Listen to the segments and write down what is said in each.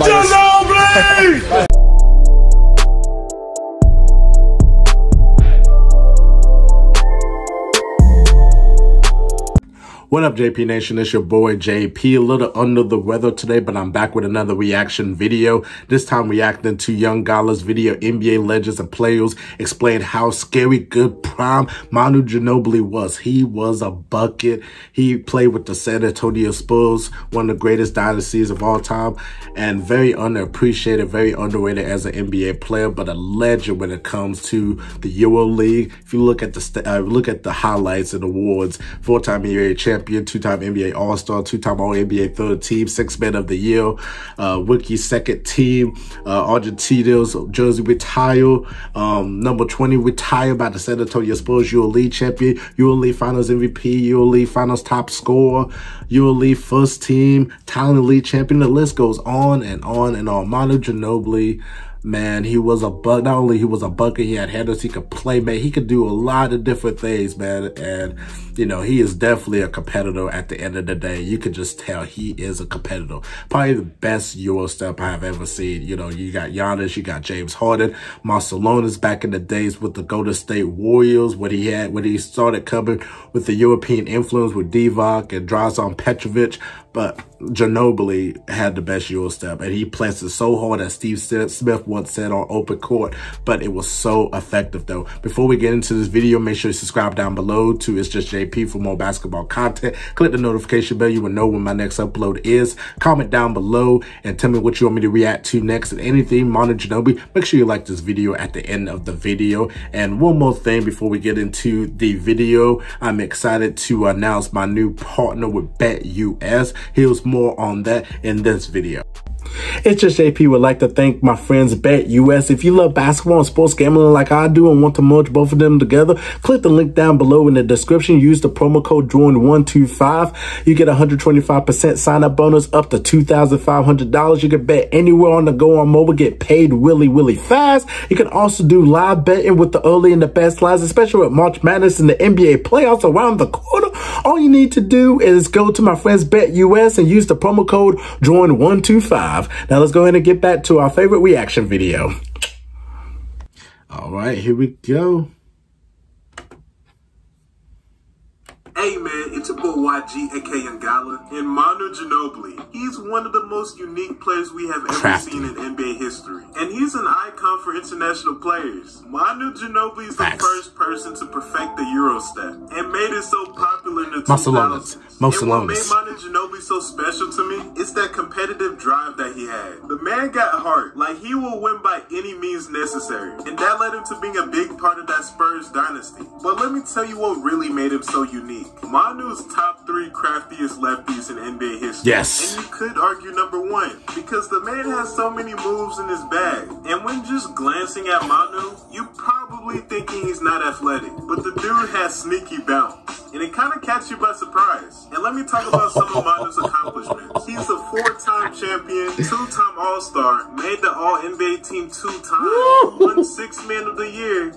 Ginobili! What up, JP Nation? It's your boy JP. A little under the weather today, but I'm back with another reaction video. This time reacting to YounGala's video, NBA Legends and Players explain how scary good prime Manu Ginobili was. He was a bucket. He played with the San Antonio Spurs, one of the greatest dynasties of all time, and very underappreciated, very underrated as an NBA player, but a legend when it comes to the Euro League. If you look at the uh, look at the highlights and awards, four-time NBA champion champion, two-time NBA All-Star, two-time All-NBA third team, six man of the year, uh, rookie second team, uh, Argentina's jersey retired, um, number 20 retired by the San Antonio Spurs, Euro League champion, Euro League Finals MVP, Euro League Finals top scorer, Euro League first team, Italian League champion. The list goes on and on and on. Manu Ginobili, man, he was a buck. Not only he was a bucket, he had handles, he could play, man. He could do a lot of different things, man. And, you know, he is definitely a competitor at the end of the day. You could just tell he is a competitor. Probably the best Euro step I have ever seen. You know, you got Giannis, you got James Harden, Marciulionis back in the days with the Golden State Warriors, when he had, when he started coming with the European influence with Divac and Drazen Petrovic. But Ginobili had the best Euro step, and he placed it so hard as Steve Smith once said on open court, but it was so effective though. Before we get into this video, make sure you subscribe down below to It's Just JP for more basketball content. Click the notification bell. You will know when my next upload is. Comment down below and tell me what you want me to react to next and anything Manu Ginobili. Make sure you like this video at the end of the video. And one more thing before we get into the video, I'm excited to announce my new partner with BetUS. Here's more on that in this video. It's just JP would like to thank my friends Bet US. If you love basketball and sports gambling like I do and want to merge both of them together, click the link down below in the description. Use the promo code JOIN125. You get 125% sign up bonus up to $2,500. You can bet anywhere on the go on mobile, get paid really, really fast. You can also do live betting with the early and the best lines, especially with March Madness and the NBA playoffs around the corner. All you need to do is go to my friends Bet US and use the promo code JOIN125. Now let's go ahead and get back to our favorite reaction video. All right, here we go. Hey man, it's your boy YG, aka YounGala, and Manu Ginobili. He's one of the most unique players we have ever Crafty. seen in NBA history. And he's an icon for international players. Manu Ginobili is the first person to perfect the Euro step and made it so popular in the Barcelona's. 2000s. Most and what made Manu Ginobili so special to me is that competitive drive that he had. The man got heart. Like he will win by any means necessary. And that led him to being a big part of that Spurs dynasty. But let me tell you what really made him so unique. Manu's top three craftiest lefties in NBA history. Yes. And you could argue number one, because the man has so many moves in his bag. And when just glancing at Manu, you probably thinking he's not athletic. But the dude has sneaky bounce. And it kind of catches you by surprise. And let me talk about some of Manu's accomplishments. He's a four-time champion, two-time All-Star, made the All-NBA team two times, won Six Man of the Year,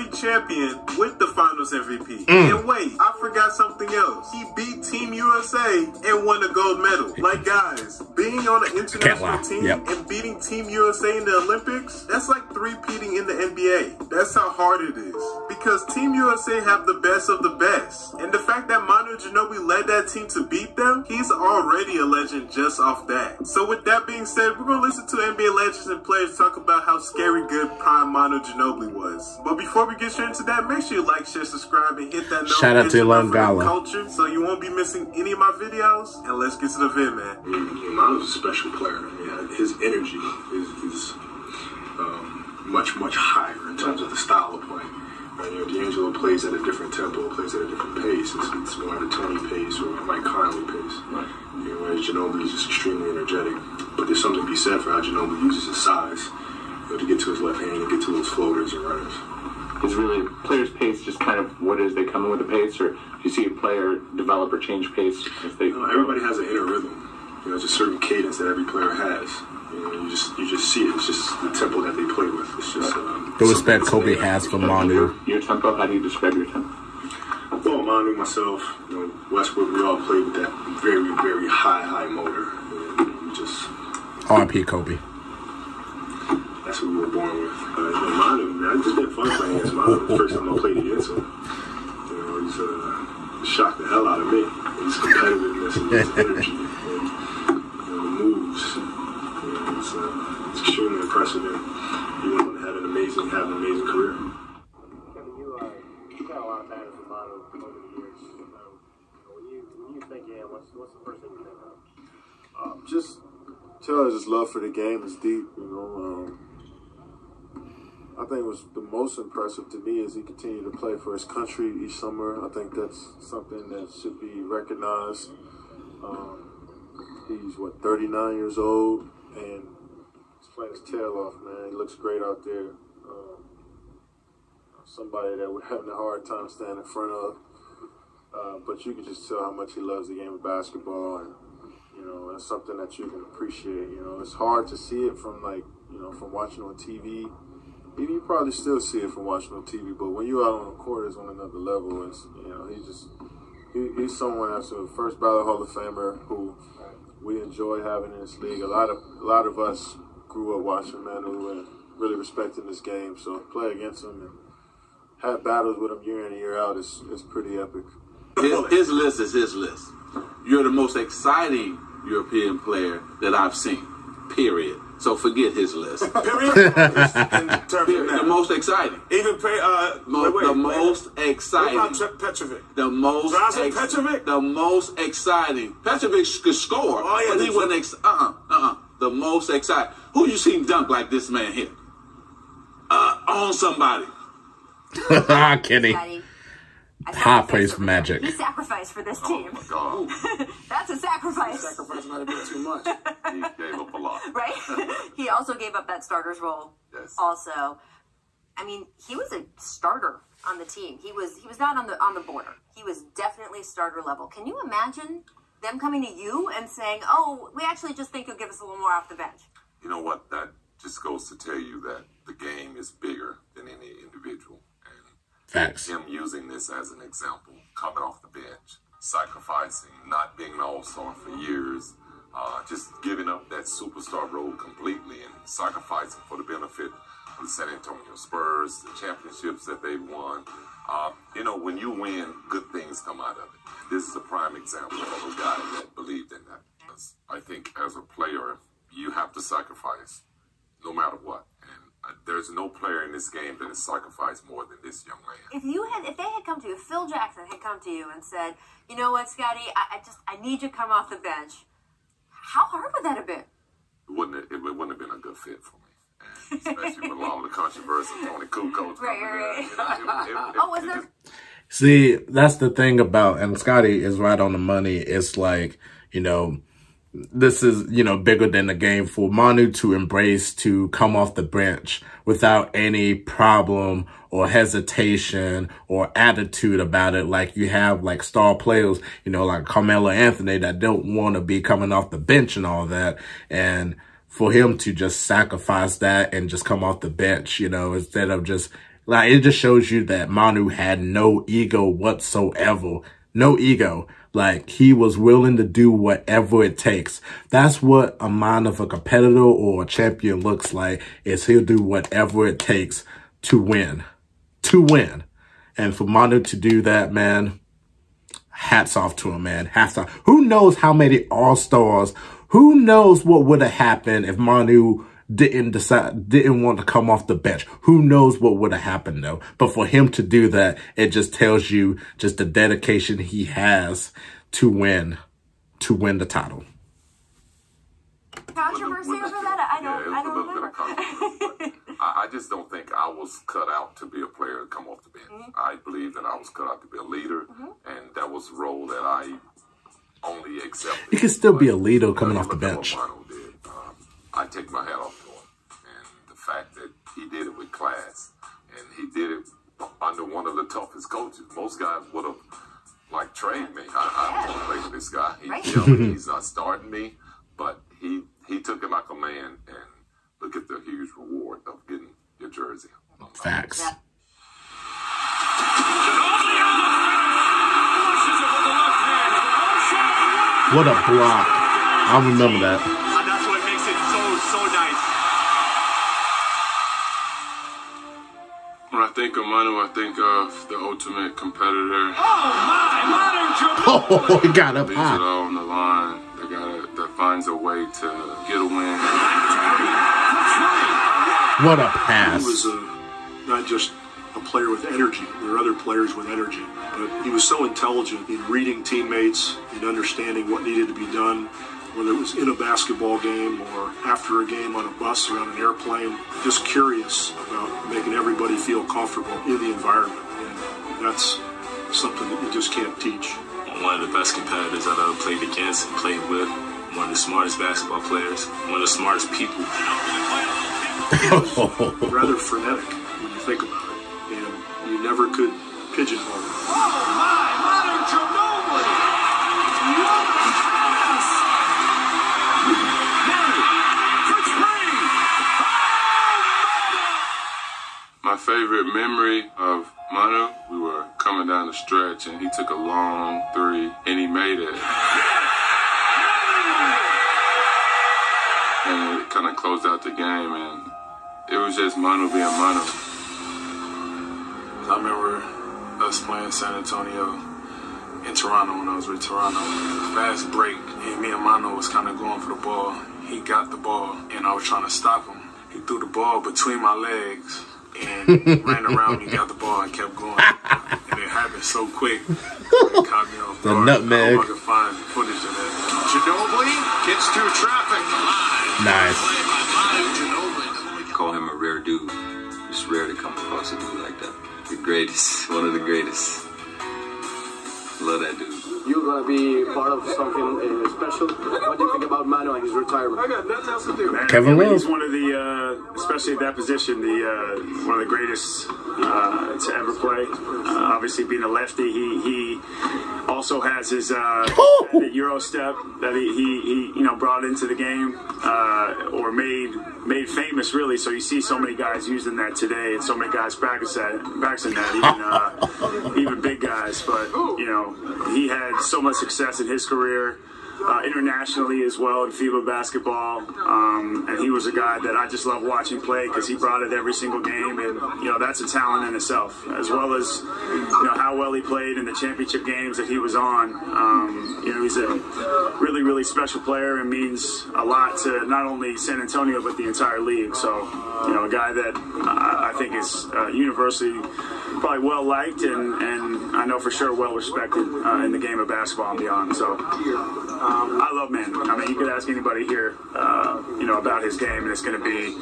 and he was a EuroLeague champion with the Finals MVP. Mm. And wait, I forgot something else. He beat Team USA and won a gold medal. Like guys, being on an international team Yep. and beating Team USA in the Olympics, that's like three-peating in the NBA. That's how hard it is. Because Team USA have the best of the best. And the fact that Manu Ginobili led that team to beat them, he's already a legend just off that. So with that being said, we're gonna listen to NBA legends and players talk about how scary good prime Manu Ginobili was. But before we get straight into that, make sure you like, share, subscribe, and hit that Shout out to notification bell for the YounGala. culture so you won't be missing any of my videos. And let's get to the vid, man. Yeah, Manu's a special player. Yeah, his energy is, is um, much, much higher in terms of the style of play. Uh, you know, D'Angelo plays at a different tempo, plays at a different pace. It's, it's more at a Tony pace or Mike Conley pace. Right. You know, whereas Ginobili is just extremely energetic. But there's something to be said for how Ginobili uses his size you know, to get to his left hand and get to those floaters and runners. is really players' pace just kind of what is they come in with a pace, or do you see a player develop or change pace if they? Know, everybody has an inner rhythm. You know, there's a certain cadence that every player has. You know, you just you just see it. It's just the tempo that they play with. It's just um, The respect Kobe that's has for innate. Manu. Your, your tempo. How do you describe your tempo? Well, Manu, myself, you know, Westbrook, we all play with that very, very high, high motor. And we just R.P. Kobe. That's what we were born with. Uh, you know, Manu, man, it's just been fun playing against Manu. The first time I played against him, you know, he's uh, shocked the hell out of me. His competitiveness and his energy his love for the game is deep. You know, um, I think was the most impressive to me is he continued to play for his country each summer. I think that's something that should be recognized. Um, he's what 39 years old and he's playing his tail off, man. He looks great out there. Um, somebody that we're having a hard time standing in front of. Uh, but you can just tell how much he loves the game of basketball, and you know that's something that you can appreciate. You know, it's hard to see it from like you know from watching on TV. Even you probably still see it from watching on TV, but when you're out on the court, it's on another level. It's you know he's just he, he's someone that's a first ballot Hall of Famer who we enjoy having in this league. A lot of a lot of us grew up watching Manu and really respecting this game. So play against him and have battles with him year in and year out is is pretty epic. His, his list is his list. You're the most exciting European player that I've seen. Period. So forget his list. Period. in terms of Period. The most exciting. Even pay, uh, Mo- wait, wait, the wait. most What exciting. about Petrovic? The most Drazen Petrovic? the most exciting. Petrovic could score, Oh, yeah, but he that's wasn't. Ex- uh uh uh. The most exciting. Who you seen dunk like this man here? Uh, on somebody. Ah, Kenny. Daddy. I High sacrificed praise for- for Magic. He sacrificed for this oh team. God, That's a sacrifice, Sacrifice might have been too much. he gave up a lot. right? he also gave up that starter's role. Yes. Also, I mean, he was a starter on the team. He was he was not on the on the border. He was definitely starter level. Can you imagine them coming to you and saying, "Oh, we actually just think you'll give us a little more off the bench"? You know what? That just goes to tell you that the game is bigger than any individual. Facts. him using this as an example, coming off the bench, sacrificing, not being an all-star for years, uh, just giving up that superstar role completely and sacrificing for the benefit of the San Antonio Spurs, the championships that they've won. Uh, you know, when you win, good things come out of it. This is a prime example of a guy that believed in that. I think as a player, you have to sacrifice no matter what. And there's no player in this game that has sacrificed more than this young man. If you had, if they had come to you, if Phil Jackson had come to you and said, "You know what, Scotty, I, I just I need you to come off the bench," how hard would that have been? It wouldn't have, it wouldn't have been a good fit for me. And especially with all the controversy, Toni Kukoc Right, coming right, in. You know, it- it- it- Oh, was there? See, that's the thing about, and Scotty is right on the money. It's like, you know, this is, you know, bigger than the game for Manu to embrace to come off the bench without any problem or hesitation or attitude about it. Like you have like star players, you know, like Carmelo Anthony that don't want to be coming off the bench and all that. And for him to just sacrifice that and just come off the bench, you know, instead of just like, it just shows you that Manu had no ego whatsoever. No ego. Like he was willing to do whatever it takes. That's what a mind of a competitor or a champion looks like is he'll do whatever it takes to win. To win. And for Manu to do that, man, hats off to him, man. Hats off. Who knows how many all-stars, who knows what would have happened if Manu didn't decide, didn't want to come off the bench. Who knows what would have happened though. But for him to do that, it just tells you just the dedication he has to win, to win the title. Controversy over that? I don't. it was I a don't little bit of remember. I, I just don't think I was cut out to be a player to come off the bench. Mm-hmm. I believe that I was cut out to be a leader, and that was a role that I only accepted. You can still be a leader coming off the bench. Did, um, I take my hat off did it with class, and he did it under one of the toughest coaches. Most guys would have like trained me. I, I don't want to play with this guy. He Right. yelled, he's not starting me, but he he took it like a man, and look at the huge reward of getting your jersey. Facts. Yeah. What a block. I remember that. Think of Manu, I think of the ultimate competitor. Oh, my! he got up Leaves it high. all on the line. The guy that, that finds a way to get a win. What a pass! He was uh, not just a player with energy. There are other players with energy, but he was so intelligent in reading teammates, and understanding what needed to be done, whether it was in a basketball game or after a game on a bus or on an airplane. Just curious about making everybody feel comfortable in the environment, and that's something that you just can't teach. one of the best competitors I've ever played against and played with. One of the smartest basketball players. One of the smartest people. rather frenetic when you think about it, and you never could pigeonhole favorite memory of Manu, we were coming down the stretch and he took a long three and he made it. And it kind of closed out the game and it was just Manu being Manu. I remember us playing San Antonio in Toronto when I was with Toronto. Fast break, and me and Manu was kind of going for the ball. He got the ball, and I was trying to stop him. He threw the ball between my legs and ran around me, got the ball, and kept going. And it happened so quick. It caught me off The nutmeg. I hope I can find footage of that. Ginobili gets through traffic. Nice. Call him a rare dude. It's rare to come across a dude like that. The greatest, one of the greatest. Love that dude. You're gonna be part of something uh, special. About Manu and his retirement? I got nothing else to do. Man, Kevin Love. He's one of the, uh, especially at that position, the uh, one of the greatest uh, to ever play. Uh, obviously, being a lefty, he he also has his uh, the Euro step that he, he he you know brought into the game uh, or made made famous really. So you see so many guys using that today, and so many guys practice that, practicing that, even uh, even big guys. But you know, he had so much success in his career uh, internationally as well in FIBA basketball. Um, and he was a guy that I just love watching play because he brought it every single game. And, you know, that's a talent in itself, as well as, you know, how well he played in the championship games that he was on. Um, you know, he's a really, really special player and means a lot to not only San Antonio, but the entire league. So, you know, a guy that uh, I think is uh, universally probably well liked and, and I know for sure well respected uh, in the game of basketball and beyond. So um, I love Manu. I mean, you could ask anybody here, uh, you know, about his game, and it's going to be,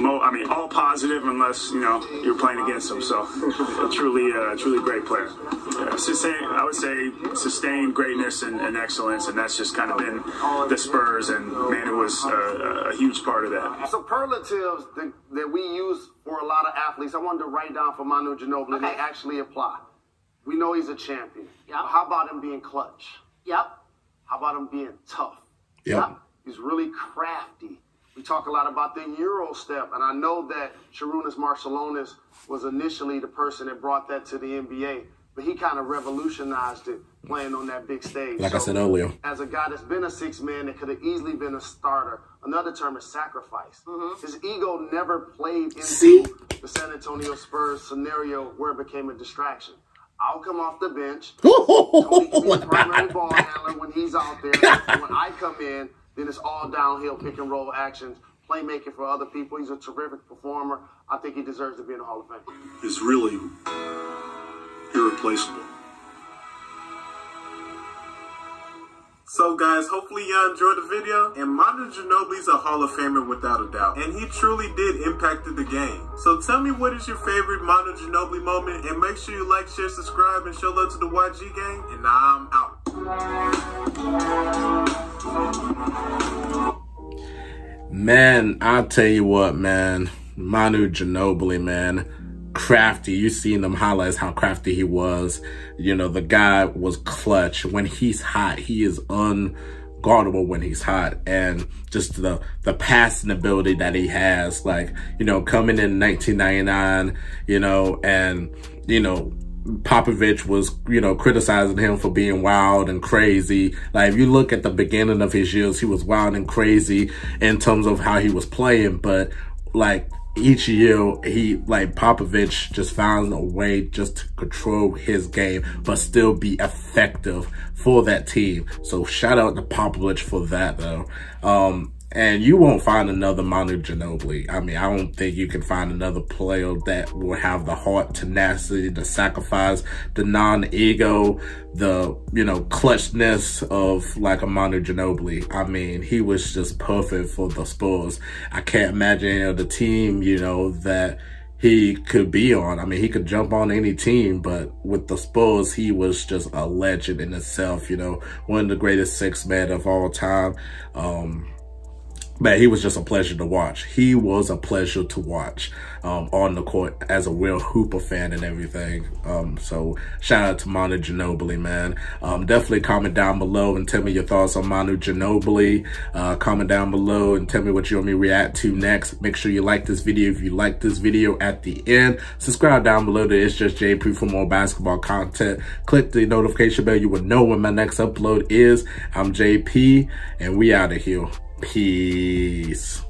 mo- I mean, all positive unless you know you're playing against him. So, a truly, uh, truly great player. Yeah, sustain, I would say sustained greatness and, and excellence, and that's just kind of been the Spurs, and Manu was uh, a huge part of that. Superlatives that, that we use for a lot of athletes, I wanted to write down for Manu Ginobili. Okay. They actually apply. We know he's a champion. Yep. How about him being clutch? Yep. How about him being tough? Yep. He's really crafty. We talk a lot about the Euro step, and I know that Sarunas Marciulionis was initially the person that brought that to the NBA, but he kind of revolutionized it playing on that big stage. Like I said earlier. As a guy that's been a six man that could have easily been a starter, another term is sacrifice. Mm-hmm. His ego never played into See? the San Antonio Spurs scenario where it became a distraction. I'll come off the bench. Oh, oh, oh, Tony can be the primary ball handler when he's out there. when I come in, then it's all downhill pick and roll actions, playmaking for other people. He's a terrific performer. I think he deserves to be in the Hall of Fame. Is really irreplaceable. So guys, hopefully y'all enjoyed the video. And Manu Ginobili's a Hall of Famer without a doubt. And he truly did impacted the game. So tell me what is your favorite Manu Ginobili moment and make sure you like, share, subscribe, and show love to the YG gang. And I'm out. Man, I'll tell you what, man. Manu Ginobili, man. Crafty. You seen them highlights how crafty he was. You know, the guy was clutch. When he's hot, he is unguardable when he's hot. And just the the passing ability that he has. Like, you know, coming in 1999, you know, and, you know, Popovich was, you know, criticizing him for being wild and crazy. Like, if you look at the beginning of his years, he was wild and crazy in terms of how he was playing. But, like, each year he like Popovich just found a way just to control his game but still be effective for that team. So shout out to Popovich for that though. Um and you won't find another Manu Ginobili. I mean, I don't think you can find another player that will have the heart, tenacity, the sacrifice, the non-ego, the, you know, clutchness of like a Manu Ginobili. I mean, he was just perfect for the Spurs. I can't imagine know, the team, you know, that he could be on. I mean, he could jump on any team, but with the Spurs, he was just a legend in itself, you know, one of the greatest six men of all time. Um, man, he was just a pleasure to watch. He was a pleasure to watch um, on the court as a real Hooper fan and everything. Um, so shout out to Manu Ginobili, man. Um, definitely comment down below and tell me your thoughts on Manu Ginobili. Uh, comment down below and tell me what you want me to react to next. Make sure you like this video if you like this video at the end. Subscribe down below to It's Just JP for more basketball content. Click the notification bell. You will know when my next upload is. I'm JP and we out of here. Peace.